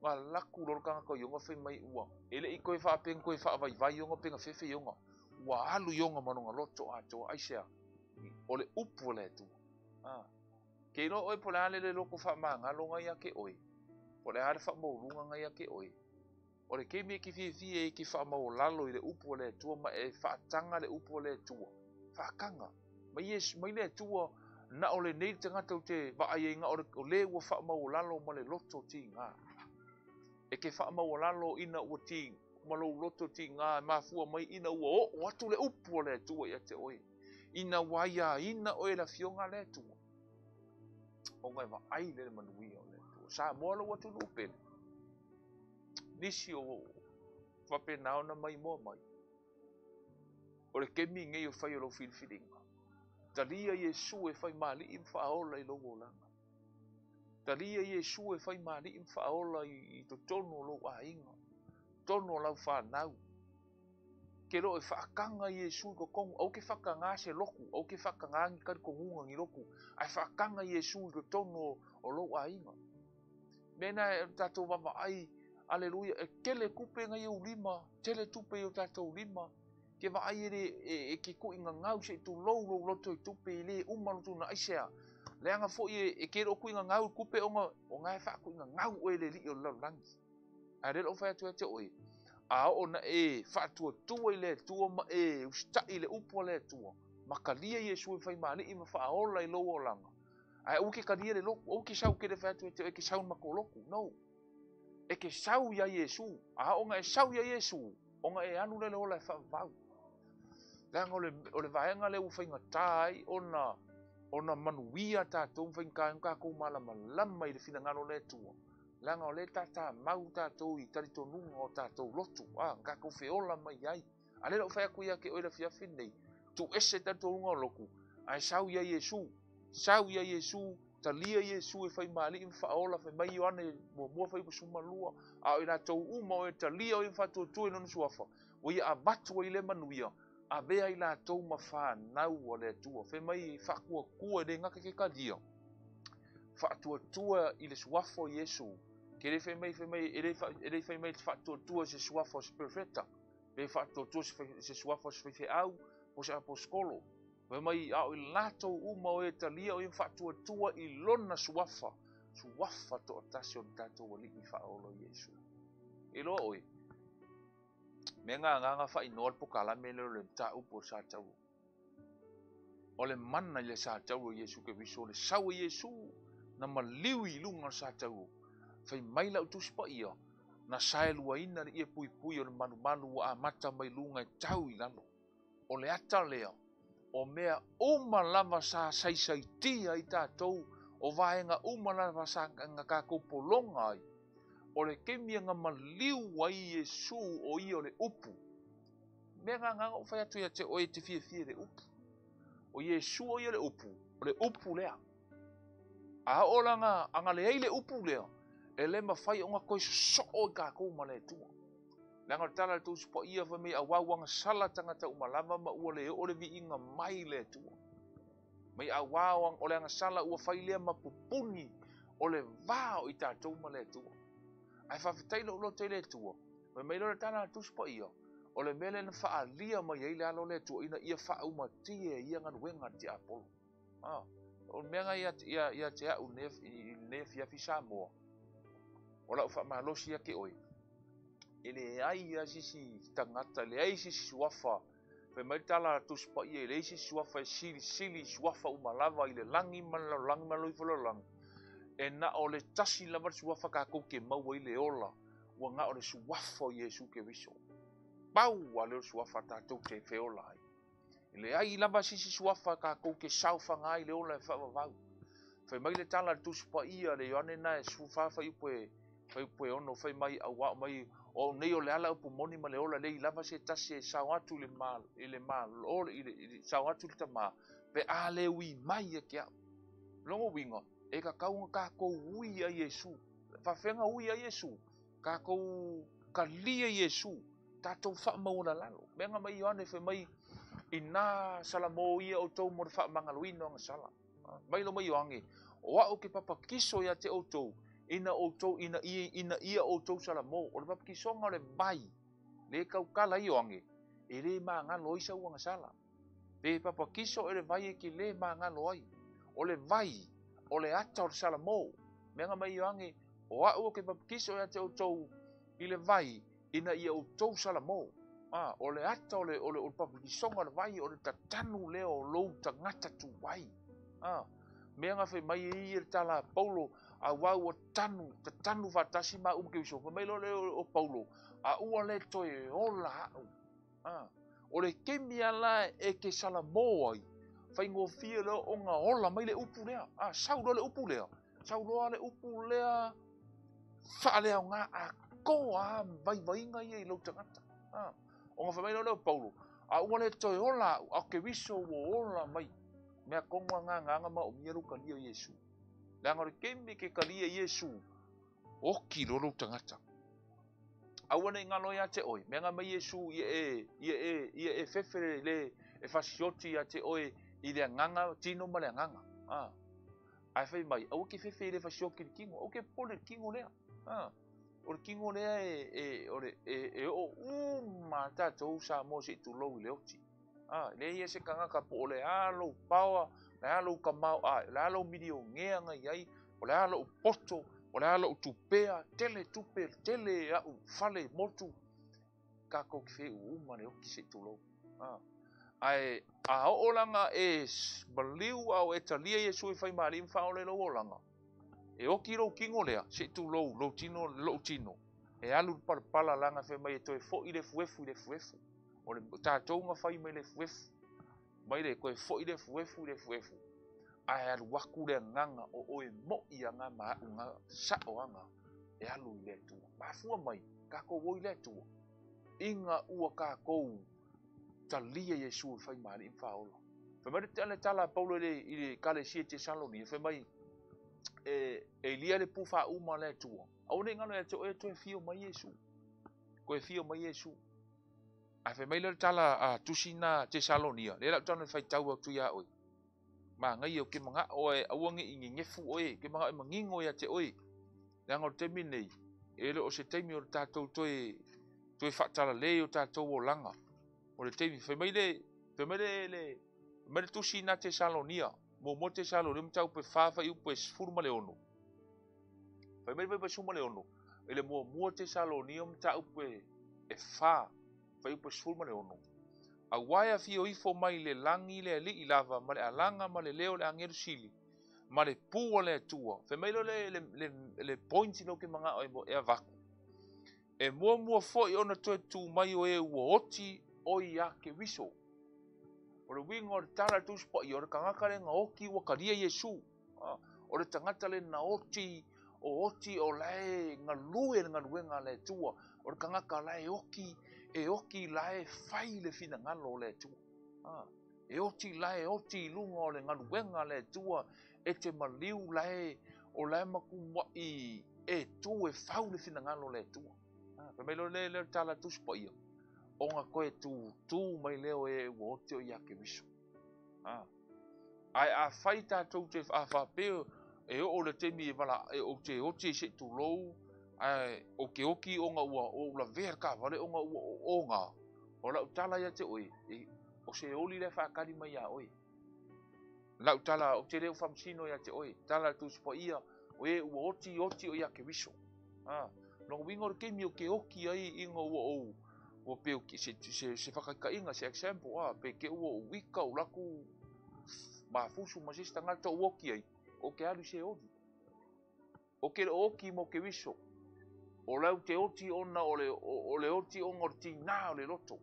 ma laku lor kanga ko yonga fe mai ua ele i koe faa peng koe faa vai vai yonga penga fefe yonga ua alu yonga manonga lo cho a cho ai sea ole upu le tu ah. ke no oi pole ale le loko faa maa ngalo ngai ake oi pole ale faa mo runga ngai ake oi ole ke me ki fie fie e ki faa mao lalo i le upu le tua ma e faa tanga le upu le tua faa kanga ma yes mai le tua na ole nei tanga tau te va ai e nga ole le ua faa mao lalo ma le loto tinga ah. e ke wha maolalo ina ua tī malou loto ti ngā mafua mai ina ua o o atu le upu o le atua ia te oe. Ina waia ina oe la fionga le tu. O ngai wa ai le manuia o le atua. Sa moala ua tu lupele. Nisi o wape naona mai moa mai. O le kemi ngei o whai o lo filfilinga. Talia Yesu e whai mali im whaola i lo ngolanga. talia Iesu e fai mani i mwhaola i, i to tono lo a inga, tono lau whanau. Ke lo e whakanga Iesu i kokongu, au ke whakanga se loku, au ke whakanga angi kari kongunga ngi loku, ai e whakanga Iesu i tono o lo a inga. Mena e tato mama ai, aleluia, e kele kupe ngai e ulima, tele tupe o tato ulima, ke ai e, e ke inga ngau se tu lo lo to i e tupe i le umanutuna aisea, le anga fo i e kero ku inga ngau kupe onga o nga e whaku inga ngau oe le li o lalangi. A rele o whaia tua te A o na e whaatua tua i le tua ma e usta i le upo le tua. Ma kalia i e sui whai maani i ma wha aola i lo o langa. A e uke kalia le loku, uke sau kere whaia tua te oe e ke sau mako loku. No. E ke sau ia i e su. A o nga e sau ia i e su. O nga e anu le loa le e wha vau. Lea ngole, ole vaenga le uwhainga tai o na... ona manuia tatou faigae kakou malamalama i le finagalo le atua laga o lē tatamau tatou i talitonuga o tatou lotu a kakou feola mai ai a le lau faeaku ia ke o lafiafi nei tuese talitonuga o loku ae sau ia iesu sau ia iesu talia iesu e fai malii i faaola fai mai ioana muamua fai pusumalua a o i latou uma o e talia o i faatuatue lona suafa ua ia avatu ai le manuia Hab e a to fa na fa cua denger que ka dir Fa tua il lewa Je fem mait fact se sos perèta ben fact sefe ao vos a postkolo. a lato o ettali fa tua e l' wa to da e fa Je. El oi. me nga nga nga fa inor pu kala me le le ta u po sa tau. O le manna le sa tau o e Yesu ke viso le sa o e Yesu na ma liu i lunga sa tau. Fa i mai la utu spa ia na sa e lua ina ni e pui pui o le manu manu a mata mai lunga i e tau i lano. O le ata lea o mea uma lama sa sa i sa i tia i ta tau o vahe nga uma lama sa nga kakopo longa ai. o le kemia nga maliu wai e su o i o le upu. Mea nga nga ufai atu ya te oe te fie fie le upu. O i e su o i o le upu, o le upu lea. A ola nga, a nga lehei le upu lea, e le mawhai o nga koe so o i kakou ma le tua. Nga le tala le tau sipo ia wha mei a wawang sala tangata umalama ma ua le o le vi inga mai le tua. Mei a wawang o le anga sala ua whai lea ma pupuni o le vā o i tātou ma le tua. fa vitaina o lo te le tua ma mai lo tana tu spo io o le mele na fa alia ma ye la lo le tua ina ia fa uma ti e ia ngan wenga ti apolo a o me nga ia ia ia te u nef i nef ia fi samo o la fa ma lo si ia ke oi ele ai ia si si tanga ta le ai si suafa pe mai tala tu spo ia le si suafa si si suafa uma lava i le langi ma lo langi ma lo i fo lo langi e na o le tasi lava su wafa ka ke mau ai le ola ua nga o le su wafo Yesu ke riso. Pau a leo su wafa tātou te feola ai. I e le ai lava sisi su wafa ka kou ke saufa nga ile ola e whawa vau. Whai mai le tala tu supa ia le yone na e su wafa i pue whai pue ono whai mai a wā mai o nei o le ala upu moni ma le ola le i lava se tasi e sau atu le mā e i le mā lor i le sau atu le ta mā pe a ui mai e kia. Longo wingo e ka kau ka ko ui a Yesu. Fa fenga ui a Yesu. Ka ko ka li a Yesu. Ta tau fa mauna lalo. Menga mai yone fe mai ina sala mo ia o tau mo fa mangalo ino ang sala. Mai lo mai yone. O a o ke papa kiso ya te o tau. Ina o tau, ina ia, ina ia o tau sala mo. O le papa kiso nga le bai. Le kau kala yone. E le maa ngalo isa uang sala. Pe papa kiso ere vai e ki le maa ngalo ai. O le vai. O le vai o le ata o le salamō mega mai oagi o a'u o ke papakiso ia e te outou i le vai ina ia outou salamō a o le ata o le papakisoga le vai o le tatanu lea o lou tagata tuai a mea gafe mai ei i e le tala paulo auau o tanu tatanu faatasi mauma keisofa mai lo o paulo a'ua lē toe ola a'u a o le kemi ala e ke salamō ai faigofia lo onga hola mai le upu lea a sau do le upu lea sau do le upu lea fa lea nga a ko a vai vai nga ye lo tanga a onga fa mai lo paulo a ua le toi hola a ke viso wo hola mai mea kongwa nga nga nga ma o mia luka lia yesu la ngore kemi ke kalia yesu o ki lo lo tanga aua nei galo iā te oe mea ga mai iesu ia e ia e ia e fefele lē e fasioti iā te oe I de angana, ti noumane angana. A fey mai, ouke fe fey le fasyokil kingo? Ouke ponel kingo le a? Ouke kingo le a e, e ou e, e, umata tou sa mou se itou lou le oti. Le ye se kanga kapo, oule a lou paua, oule a lou kamau, oule a lou miri ou ngea nga yayi, oule a lou poto, oule a lou toupea, tele toupe, tele a ou fale motu, kako ke fe ou umane um, ou ki se itou lou. ai a olanga e baliu au e talia Jesu e fai marim faole lo olanga. E o ki kingo lea, se tu lou, lou tino, lou tino. E alu par pala langa fe mai e fo i le fuefu, i le fuefu. O le tātou ma fai mai le fuefu. Mai le koe fo i le fuefu, i le fuefu. Ai al waku le nganga o oe mo i anga ma nga sa o anga. E alu i le tua. Ma fua mai, kako woi le tua. Inga ua kakou. Inga talia Yesu fai mari in faolo fa mari tala tala paulo le i kale si te salo ni fa mai e elia le pufa uma le tu au ne ngalo e to e to fio mai Yesu ko e fio mai Yesu a fa mai le tala a tusina te salo ni le la tala fai tau tu ya oi ma ngai o ke manga oe awangi ingi ngefu oe ke manga mangi ngoya te oe ngol te minei ele o se teimi o tatou toe toe faatala lei o tatou o langa o le teimi faimai le faimai le mai le tusi na tesalonia salonia mo mo te pe fafa i upe sfuru ma le ono faimai le pe suma le ono e le mo mo te pe e fa fai upe sfuru ma le ono auae fio ifo mai le lagi le alii lava ma le alaga ma le leo le agelusili ma le pū o le atua femai lo le, le, le, le pointi lou ke maga'o e avaku e muamua fo'i ona toe tu mai o ē e ua oti oia a ke wiso. O re wing o re tara tu i o re kangaka re oki wa karia Yesu. Ah, o re tangata le na oti o oti o lae nga lue nga nga le tua. O re kangaka lae oki e oki lae fai le fina ngalo le tua. Ah, e oti lae e oti lunga o le nga nga le tua e te maliu lae o lae maku mwai e tu e fau le fina ngalo le tua. Pemelo ah, le le tala tu i o onga koe tū, tū mai leo e ua ote o iake miso. Ai a whai tātou te whāwhāpeo e o le temi e wala e o te ote e tū lou, ai o ke oki onga ua o la vea ka vale onga ua o onga. O la utala ia te oi, e, o se oli le whakari mai a oi. La utala o te reo whamsino ia te oi, tala tu sipa ia o e ua oti oti o iake miso. Ha. Nō wingor kemi o ke oki ai inga ua ou o peo ki se se se faka ka inga se example a pe ke o wika o laku ma fusu ma sista nga to o ki ai o ke alu se odi o ke o ki mo ke viso o la te o ti ona o le o le o ti ona ti na o le loto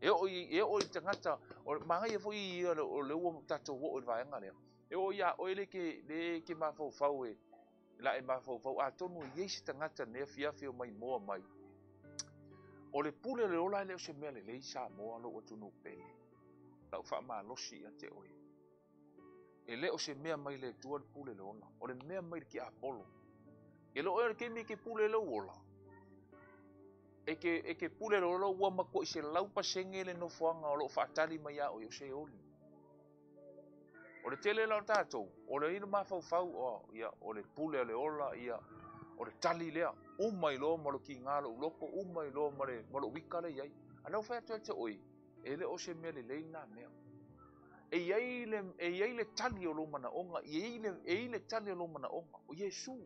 e o e o te nga ta o ma nga ye foi o le o le o ta to o le vai nga le e o ya o ele ke le ke ma fo fa we la e ma fo fo a to no ye se nga ta ne fia fia mai mo mai Le pule lela e leo se me lecha moalo o no pe' fama lo si a o. E le o se me mai le tu pule lela, O de me mai ke a pololo. Kelo o ke mi ke pule le óla. E ke e pulo go ma ko e se lápa sengele no fá o lo fatalimaá o yo se on. O de tele ta, o le má f fa o le pule le óla á. o le tali lea umai lo ma lo ki ngalo loko umai lo ma le ma lo wika le yai anau fai atu atu oi e le ose mea le leina mea e yei le, e yei le tali o lo mana onga e yei le, e yei le tali o lo mana onga o yesu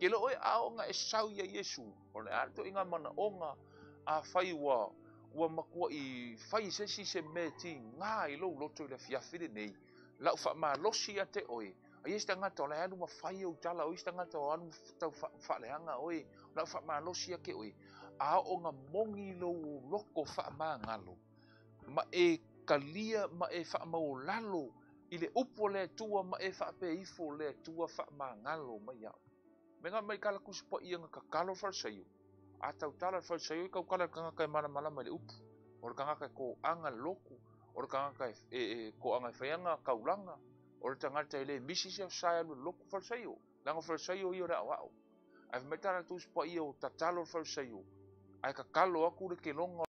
ke lo oi a onga e sau ya yesu o le atu inga mana onga a fai wa ua makua i fai sesi se me ti ngā i lo loto i le fiafiri nei lau fa ma losi ate oi ai sta ngata o le alu mafai ou tala o i fa ngata o alu tau faaleaga oe o lau faamalosi ake oe aoʻoga mogi lou loko faamagalo ma e kalia ma e faamaolalo i le upu le tua ma e faapeifo o le atua faamagalo mai aʻo mega mai kalakusi poʻi aga kakalo falasaiu atautala le falasaiu i kaukala le kagaka e malamalama i le upu o le kagaka e koaga le loko o le kagaka e anga e faiaga kaulaga o le tagata i lē misi se saia lua loku falasaio lago falasaio ia o le aʻoaʻo ae fa mai tala tusi tatalo o le falasaio ae kakalo aku le keloga